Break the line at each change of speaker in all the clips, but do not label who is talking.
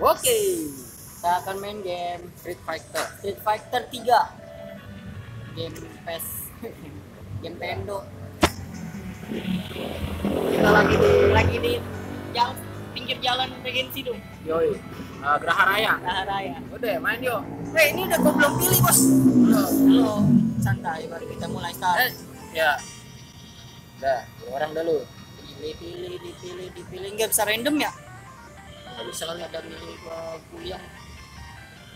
Oke.
Saya akan main game
Street Fighter.
Street Fighter 3. Game PES. game Pendo. Kita lagi di lagi di yang pinggir jalan regensi dong.
Yoi. Uh, Geraha Raya.
Nah, raya.
Udah, main yuk.
Weh, ini udah gua belum pilih, Bos.
Halo.
Halo. Santai, baru kita mulai
Eh,
start.
ya. Udah, dua orang dulu.
Pilih, pilih, dipilih, dipilih. Enggak bisa random ya?
Nggak bisa kali
Ada milih ke kuyang.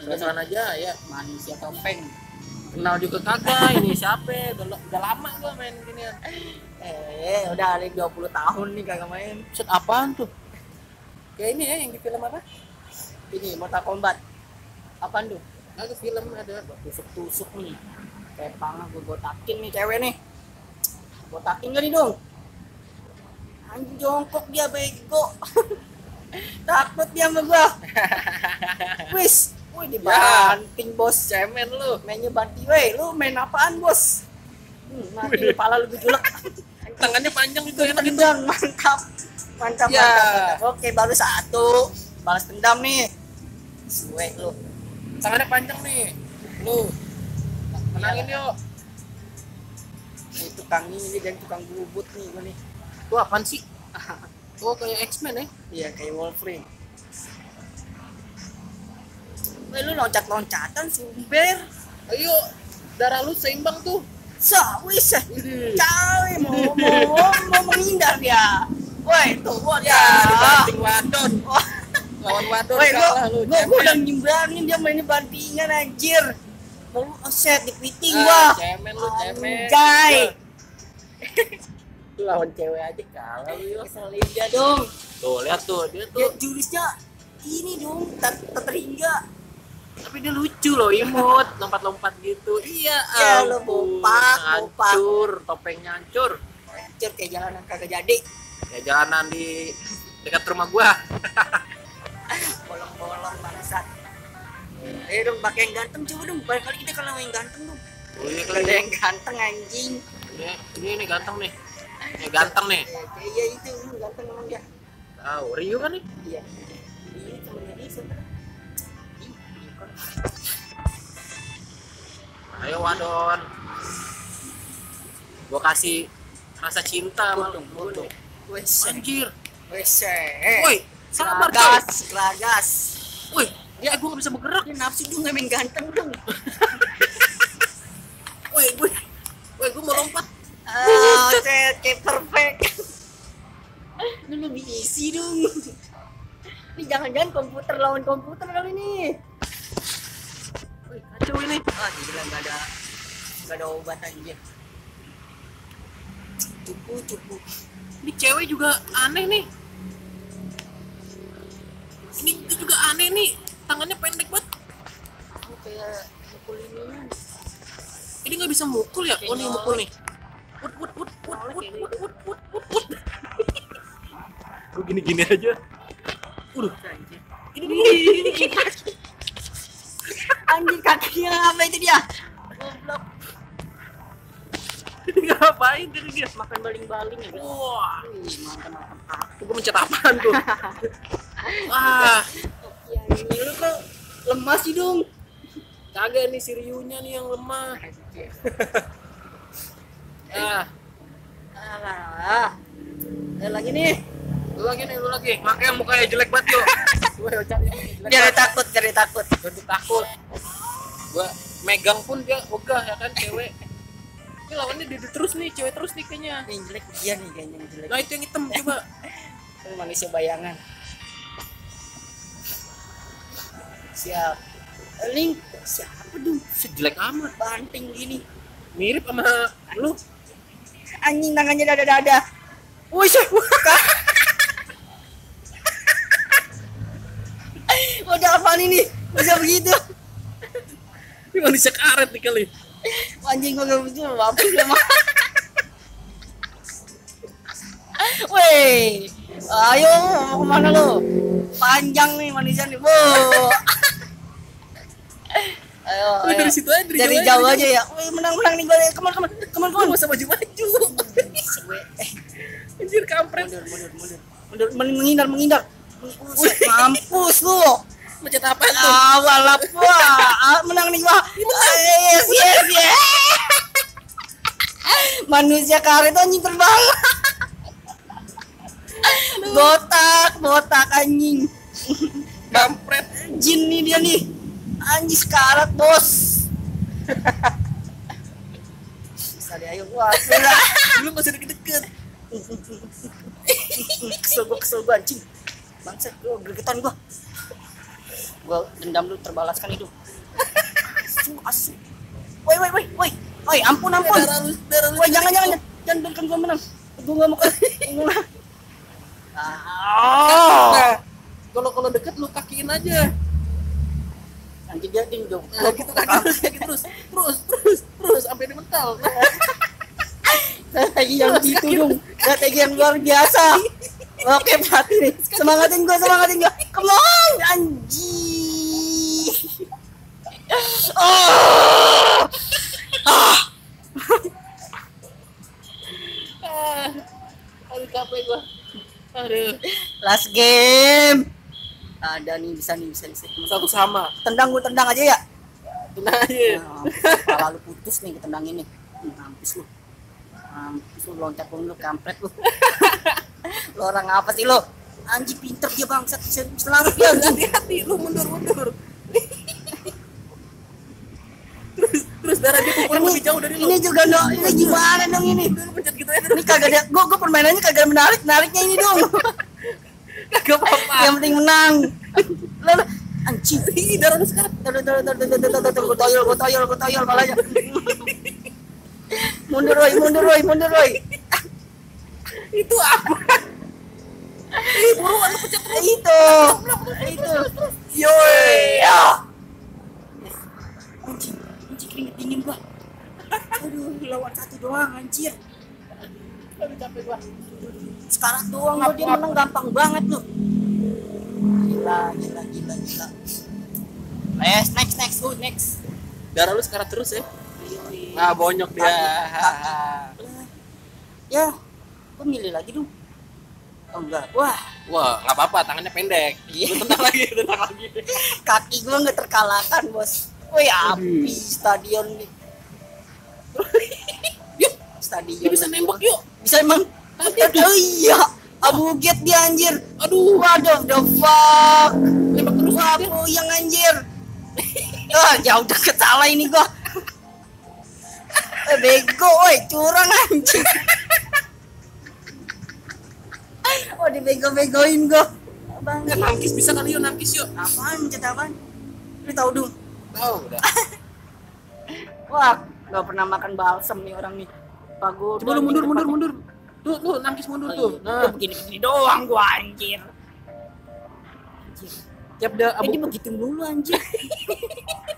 Penasaran aja ya.
Manusia topeng.
Kenal juga kagak ini siapa? Udah, udah lama gua main gini.
Eh, udah ada 20 tahun nih kagak main.
Set apaan tuh? Kayak ini ya yang di film apa?
Ini Mortal Kombat. Apaan tuh?
Ada film ada.
tusuk-tusuk nih kayak panah gue botakin nih cewek nih botakin gak nih dong anjing jongkok dia bego takut dia sama gua. Wis. Wih dibanting bos.
Cemen lu.
mainnya banti weh lu main apaan bos? Hmm, mati kepala lu gejolak
Tangannya panjang itu enak itu.
mantap. Mantap,
Ya.
mantap mantap. Oke baru satu. Balas dendam nih. Suwe lu.
Tangannya panjang nih. Lu. Menangin yuk.
Nih, tukang ini dan tukang bubut nih gue nih.
Tuh apaan sih? Oh kayak X-Men ya?
Iya kayak Wolverine. Weh lu loncat-loncatan sumber.
Ayo, darah lu seimbang tuh.
Sa, wis. Cawe mau mau mau menghindar dia. Woi, tuh gua
Ya, dibanting wadon.
Wah,
Lawan wadon kalah lu.
gua, gua udah nyimbangin dia mainnya bantingan anjir. Mau lu set di piting
Ah,
gua.
cemen lu, cemen.
Anjay.
Lu lawan cewek aja kalah lu yuk.
Keselin dia dong.
Tuh, lihat tuh, dia tuh.
jurusnya ini dong, terhingga.
Tapi dia lucu loh, imut, lompat-lompat gitu. Iya,
Ya, lu bopak, bopak.
Hancur, topengnya hancur.
Anjir kayak jalanan kagak jadi.
Ya jalanan di dekat rumah gua.
bolong-bolong bangsat eh dong pakai yang ganteng coba dong balik kali kita kalau yang ganteng dong
Oh, iya
kalau ada yang ganteng anjing
Ini, ini, ini ganteng nih. Ini ganteng nih.
Iya itu ganteng emang dia
Tahu, Rio kan nih?
iya ini temennya.
Ayo wadon. Gua kasih rasa cinta sama lu.
Potong, potong. Wes,
Anjir.
wes, eh.
Woi, sabar.
Keragas, keragas.
Woi, dia gua gak bisa bergerak.
Dia nafsu juga main ganteng dong.
Woi, gue. Woi, gua mau lompat.
Ah, set, kayak perfect. Lu lebih isi dong. Ini jangan-jangan komputer lawan komputer kali ini.
Woi, kacau ini.
Ah, gila nggak ada nggak ada obat aja. Cupu, cupu.
Ini cewek juga aneh nih. Ini juga aneh nih. Tangannya pendek banget.
Aku kayak mukul ini.
Ini nggak bisa mukul ya? Oh, nih mukul nih gue gini gini aja. Udah. Ini ini kaki
anjing kakinya apa itu dia? Goblok.
Ngapain tadi dia?
Makan baling-baling ya.
Wah.
Mantap mantap.
Gue mencet apaan tuh? Wah.
Ya, ini lu kok lemas sih dong
kagak nih siriunya nih yang lemah. Ah.
Ada lagi nih.
lu lagi nih, lu lagi. Makanya mukanya jelek banget. Gue cari
takut, dia takut.
Dia takut. Gue megang pun dia ogah ya kan cewek. Ini lawannya dia terus nih, cewek terus nih kayaknya.
Yang jelek dia nih kayaknya yang jelek.
Nah itu yang hitam coba.
Manusia bayangan. Siap. Link, siapa dong?
Sejelek amat.
Banting gini.
Mirip sama lu.
Anjing tangannya dada-dada. Wih. Udah apaan ini? Bisa begitu?
Ini manusia karet nih kali.
Anjing gua gak bisa mampus ya mah. Weh, ayo mau ke mana lu? Panjang nih manusia nih, bu. Ayo, ayo.
dari situ aja, dari
dari
jauh aja.
aja ya. Wih, menang menang nih gue. Ke mana ke
mana
ke mana ke mana.
gak usah maju-maju. Anjir kampret.
mundur mundur mundur. Mundur men- menghindar menghindar. Buset, mampus lu.
Pencet apa tuh?
Ah, balap wah, ah, menang nih gua. Ah, Yes, yes, yes. Manusia karet anjing terbang. botak, botak anjing.
Kampret.
Jin nih dia nih. Anjing sekarat, Bos. Bisa deh ayo gua. Gila.
Lu masih deket-deket.
Kesel gua, kesel gua anjing. Bangsat gua gregetan gua. Gua dendam lu terbalaskan itu. Asu, asu. Woi, woi, woi, woi. Woi, ampun, ampun. Woi, jangan, jangan, jangan. Biarkan gua menang. Gua gak mau. Ah.
Nah, kalau kalau deket lu kakiin aja.
Nanti dia ding dong.
Nah, gitu kaki terus, kaki terus, terus, terus, terus sampai di mental.
Strategi yang gitu dong. Strategi yang luar biasa. Oke, berarti nih. Semangatin gua, semangatin gua. Come on, anjing. Oh. Ah.
ah, aduh capek gua. Aduh,
Last game. Ada nih, bisa nih, bisa bisa.
satu sama.
Tendang gua tendang aja ya.
Tenang aja.
Nah, Kepala lu putus nih ketendang ini. Mampus lu. Mampus lu loncat lu kampret lu. lu orang apa sih lu? Anjing pinter dia bangsat lari dia.
Hati-hati, lu mundur mundur. terus terus darah dia kumpul lebih jauh dari lu.
Ini juga no, ini gimana dong ini?
Lu pencet gitu aja.
Ini kagak ada, gua, gua permainannya kagak menarik, nariknya ini dong.
Kagak apa-apa.
Yang penting menang. Lalu anjing.
Darah lu sekarang.
Taruh, taruh, taruh, gua toyol, gua toyol, gua toyol malahnya. Mundur Roy, mundur Roy, mundur Roy.
Itu apa? Buruan lu pencet terus.
Itu, itu.
Yoi.
Ya. Anjing, anjing keringet dingin gua. Aduh, lawan satu doang anjir.
Aduh, capek gua.
Sekarang doang gua dia menang gampang banget lu. Gila, gila, gila, gila. Next, next, next, go next.
Darah lu sekarang terus ya. Nah, bonyok dia.
Ya, gua milih lagi dong. Oh enggak, wah
Wah, nggak apa-apa, tangannya pendek.
Iya.
Lu tendang lagi, tendang lagi.
kaki gua nggak terkalahkan bos. Wih api stadion nih.
Yuk,
Stadion.
dia bisa nembak yuk.
Bisa emang?
Tadi
Oh iya, Abu Get dia anjir.
Aduh,
Waduh, the fuck.
nembak terus
Wah, yang anjir. Ah, jauh deket salah ini gua. Eh, bego, woi, curang anjing. Oh, dibego-begoin gua. Bang,
Ya, nangkis bisa kali yuk, nangkis yuk.
apaan, cet apaan? Lu tahu dong.
Tahu udah.
Wah, nggak pernah makan balsam nih orang nih. Pagoda.
Coba lu mundur, mundur, mundur. Tuh, tuh, nangkis mundur
Oh,
tuh. Nah,
begini-begini doang gua anjir. Anjir.
tiap
Jadi
abu
begitu dulu anjir.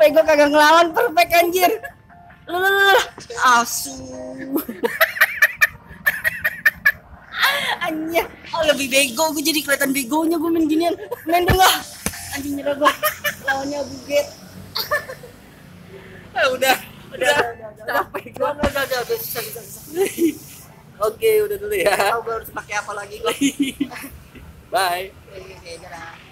Woi gua kagak ngelawan perfect anjir. Asu. Anjir, oh, lebih bego gue jadi kelihatan begonya gue main ginian. Main dong lah. Anjing nyerah gua. Lawannya buget.
Ah, udah, udah. Capek gua.
Udah, udah, bisa, bisa, bisa.
Oke, udah dulu ya.
Tahu gue harus pakai apa lagi gua.
Bye.
Oke, oke.